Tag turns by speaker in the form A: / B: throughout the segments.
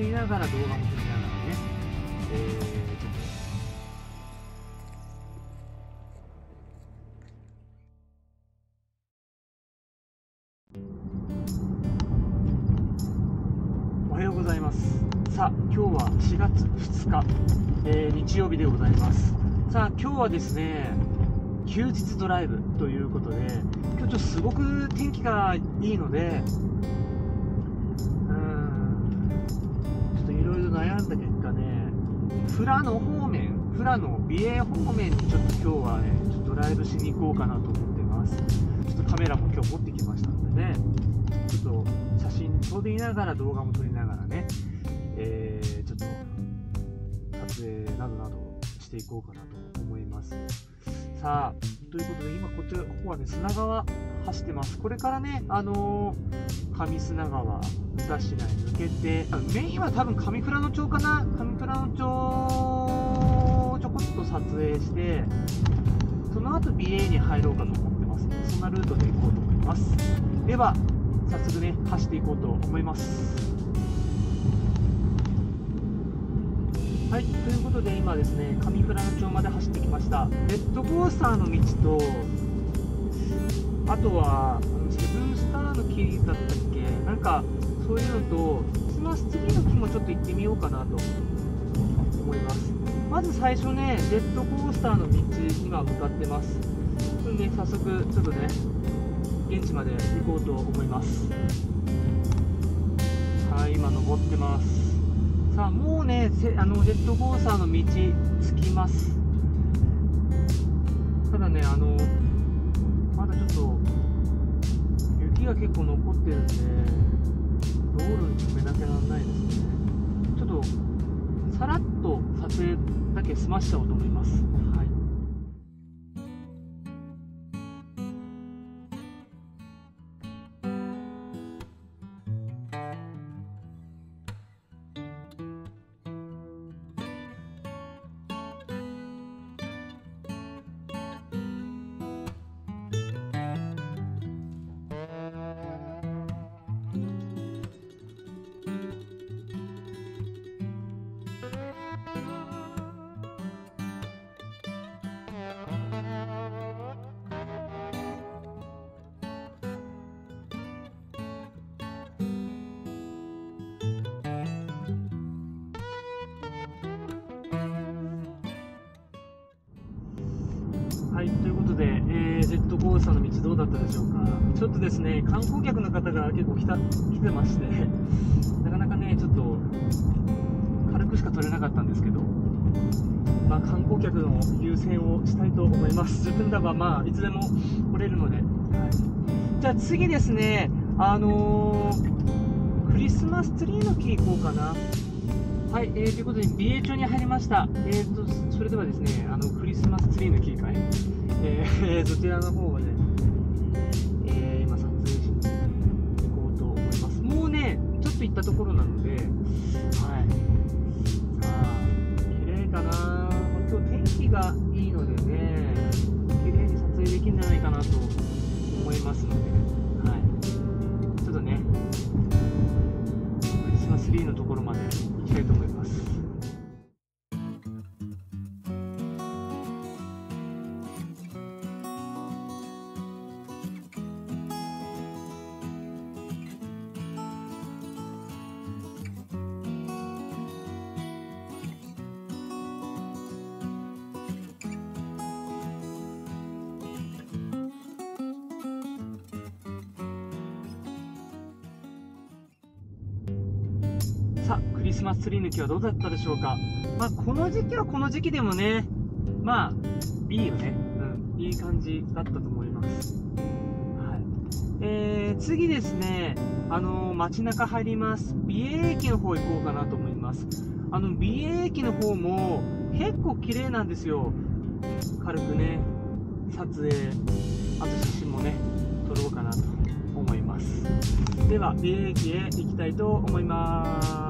A: りながら動画も撮りながらね、えー、ちょっと。おはようございます。さあ今日は4月2日、えー、日曜日でございます。さあ今日はですね休日ドライブということで今日ちょっとすごく天気がいいので富良野方面富良野美瑛方面にちょっと今日はねちょっとドライブしに行こうかなと思ってます。ちょっとカメラも今日持ってきましたんでねちょっと写真撮りながら動画も撮りながらね、えー、ちょっと撮影などなどしていこうかなと思います。さあということで今こちらここはね砂川走ってます。これからねあのー、上砂川田市内抜けてメインは多分上富良野町かな？上富良野町ちょこっと撮影してその後 BA に入ろうかと思ってます。のでそんなルートで行こうと思います。では早速ね走っていこうと思います。はいということで今ですね上富良野町まで走ってきました。レッドコースターの道とあとはセブンスターの木だったっけ？なんかそういうのとスマスツリーの木もちょっと行ってみようかなと思います。まず最初ねジェットコースターの道今向かってます。ね早速ちょっとね現地まで行こうと思います。はい今登ってます。さあもうねあのジェットコースターの道着きます。ただねあのまだちょっと雪が結構残ってるんで道路に止めなきゃならないですね。ちょっとさらっと撮影だけ済ましちゃおうと思います。はい、で、えー、ジェットコースターの道どうだったでしょうか？ちょっとですね、観光客の方が結構来た来てまして、なかなかね、ちょっと軽くしか撮れなかったんですけど、まあ、観光客の優先をしたいと思います。自分らはまあ、いつでも来れるので。はい、じゃあ次ですね、あのー、クリスマスツリーの木行こうかな。はい、えー、ということで、美瑛町に入りました。えーと、それではですね、あの、クリスマスツリーの切り替え。えー、そちらの方をね、えー、今撮影しに行こうと思います。もうね、ちょっと行ったところなので、はい。さあ、クリスマスツリー抜きはどうだったでしょうか？まあ、この時期はこの時期でもね、まあ、いいよね。うん、いい感じだったと思います。はい。えー、次ですね、あのー、街中入ります。美瑛駅の方行こうかなと思います。あの、美瑛駅の方も結構綺麗なんですよ。軽くね、撮影、あと写真もね、撮ろうかなと思います。では、美瑛駅へ行きたいと思います。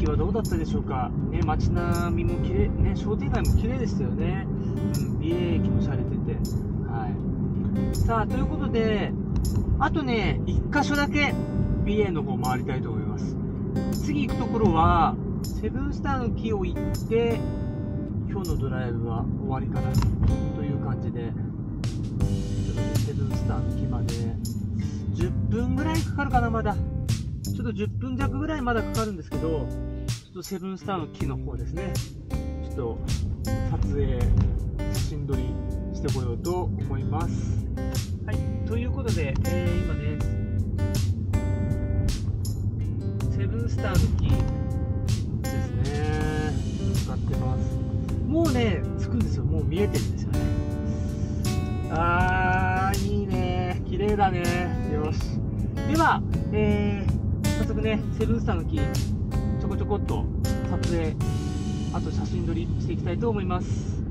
A: 気はどうだったでしょうか、ね、街並みも綺麗ね商店街も綺麗でしたよね、うん、美瑛駅も洒落てて、はい、さあということであとね1箇所だけ美瑛の方回りたいと思います。次行くところはセブンスターの木を行って今日のドライブは終わりかなという感じでセブンスターの木まで。10分ぐらいかかるかなまだ。ちょっと10分弱ぐらいまだかかるんですけどちょっとセブンスターの木の方ですね。ちょっと撮影写真撮りしてこようと思います。はい。ということで、えー、今ねセブンスターの木ですね。使ってます。もうねつくんですよ。もう見えてるんですよね。あーいいね。綺麗だね。よし。では、えー、くねセブンスターの木ちょこちょこっと撮影あと写真撮りしていきたいと思います。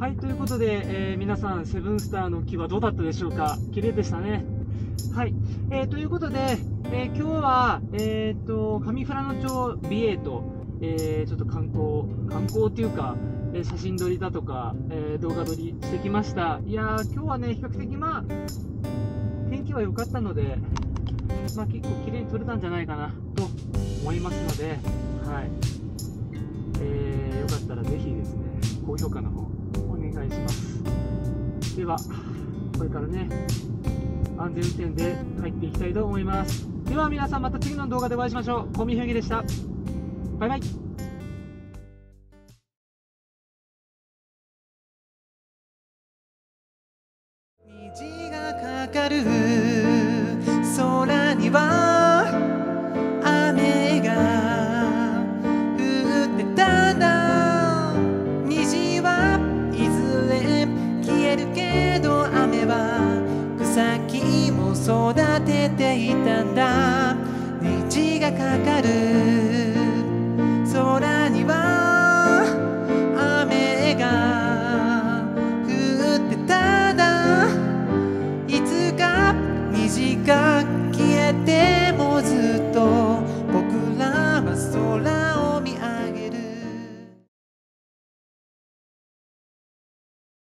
A: はいということで、えー、皆さんセブンスターの木はどうだったでしょうか？綺麗でしたね。はい、えー、ということで、えー、今日は、えーと、上富良野町美瑛と、え、ちょっと観光観光っていうか、え、写真撮りだとか、え、動画撮りしてきました。いやー今日はね比較的まあ天気は良かったのでまあ、結構綺麗に撮れたんじゃないかなと思いますので、はい。えー、よかったらぜひですね高評価の方お願いします。ではこれからね安全運転で帰っていきたいと思います。では皆さんまた次の動画でお会いしましょう。コミフギでした。バイバイ。